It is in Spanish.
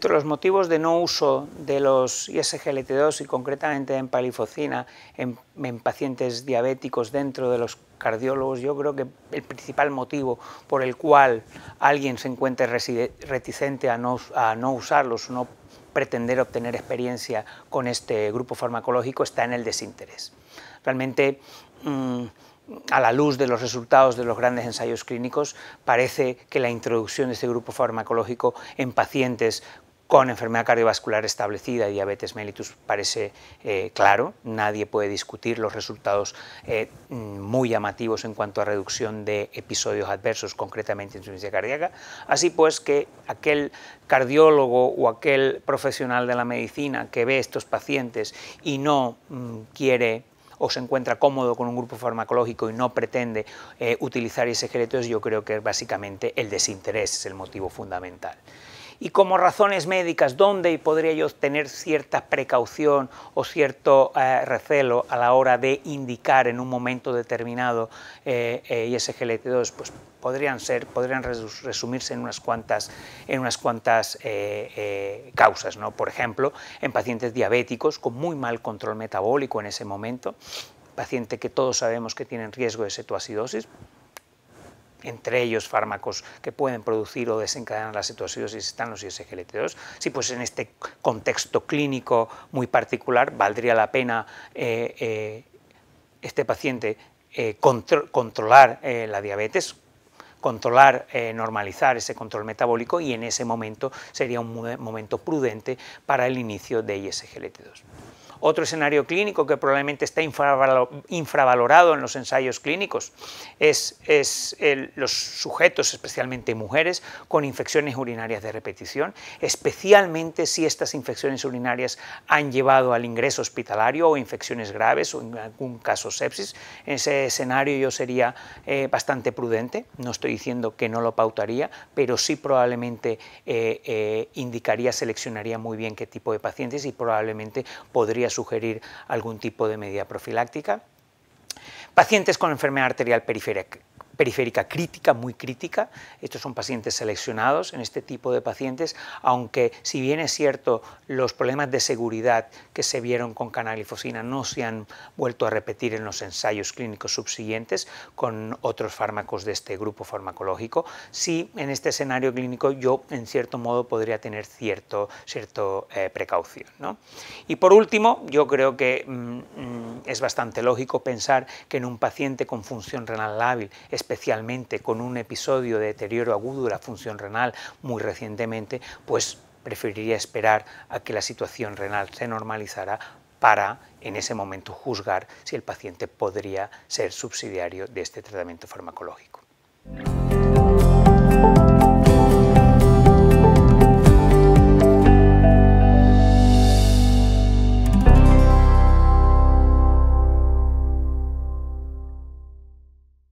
Dentro de los motivos de no uso de los ISGLT2 y concretamente en palifocina en, pacientes diabéticos dentro de los cardiólogos, yo creo que el principal motivo por el cual alguien se encuentre reticente a no, a no usarlos, no pretender obtener experiencia con este grupo farmacológico está en el desinterés. Realmente, mm, a la luz de los resultados de los grandes ensayos clínicos, parece que la introducción de este grupo farmacológico en pacientes con enfermedad cardiovascular establecida, diabetes mellitus, parece eh, claro, nadie puede discutir los resultados eh, muy llamativos en cuanto a reducción de episodios adversos, concretamente insuficiencia cardíaca, así pues que aquel cardiólogo o aquel profesional de la medicina que ve estos pacientes y no mm, quiere o se encuentra cómodo con un grupo farmacológico y no pretende eh, utilizar ese secretos, yo creo que básicamente el desinterés es el motivo fundamental y como razones médicas, ¿dónde podría yo tener cierta precaución o cierto eh, recelo a la hora de indicar en un momento determinado eh, eh ISGLT2? Pues podrían ser, podrían resumirse en unas cuantas, en unas cuantas eh, causas, ¿no? Por ejemplo, en pacientes diabéticos con muy mal control metabólico en ese momento, paciente que todos sabemos que tienen riesgo de cetoacidosis, entre ellos fármacos que pueden producir o desencadenar la cetoacidosis están los ISGLT2. Sí, pues en este contexto clínico muy particular valdría la pena eh, eh, este paciente eh, controlar la diabetes, controlar, normalizar ese control metabólico y en ese momento sería un momento prudente para el inicio de ISGLT2. Otro escenario clínico que probablemente está infravalorado en los ensayos clínicos es, los sujetos, especialmente mujeres, con infecciones urinarias de repetición, especialmente si estas infecciones urinarias han llevado al ingreso hospitalario o infecciones graves o en algún caso sepsis. En ese escenario yo sería eh, bastante prudente, no estoy diciendo que no lo pautaría, pero sí probablemente eh, eh, indicaría, seleccionaría muy bien qué tipo de pacientes y probablemente podría sugerir algún tipo de medida profiláctica. Pacientes con enfermedad arterial periférica, periférica crítica, muy crítica. Estos son pacientes seleccionados en este tipo de pacientes, aunque si bien es cierto los problemas de seguridad que se vieron con canalifosina no se han vuelto a repetir en los ensayos clínicos subsiguientes con otros fármacos de este grupo farmacológico, sí en este escenario clínico yo en cierto modo podría tener cierto, cierto eh, precaución. Y por último, yo creo que mm, mm, es bastante lógico pensar que en un paciente con función renal lábil, especialmente con un episodio de deterioro agudo de la función renal muy recientemente, pues preferiría esperar a que la situación renal se normalizara para en ese momento juzgar si el paciente podría ser subsidiario de este tratamiento farmacológico.